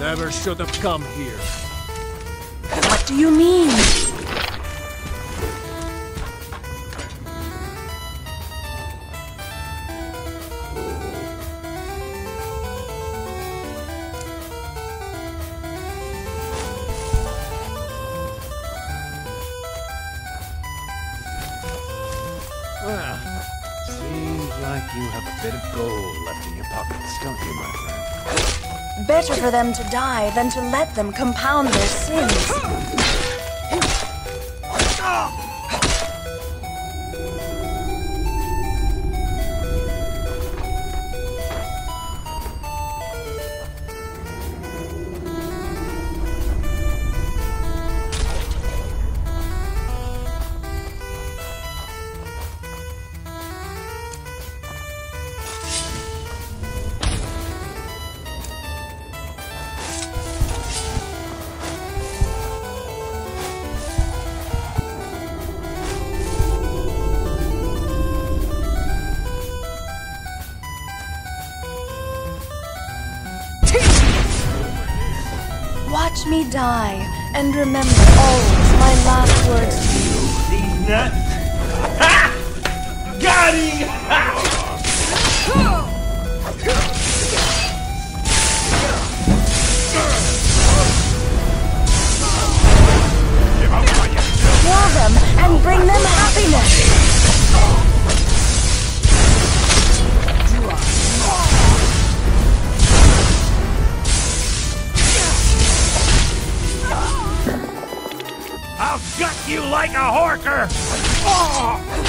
Never should have come here. What do you mean? Well, seems like you have a bit of gold left in your pockets, don't you, my friend? Better for them to die than to let them compound their sins. Watch me die, and remember always my last words to you. These nuts. Ha! Got him! you like a horker! Calls.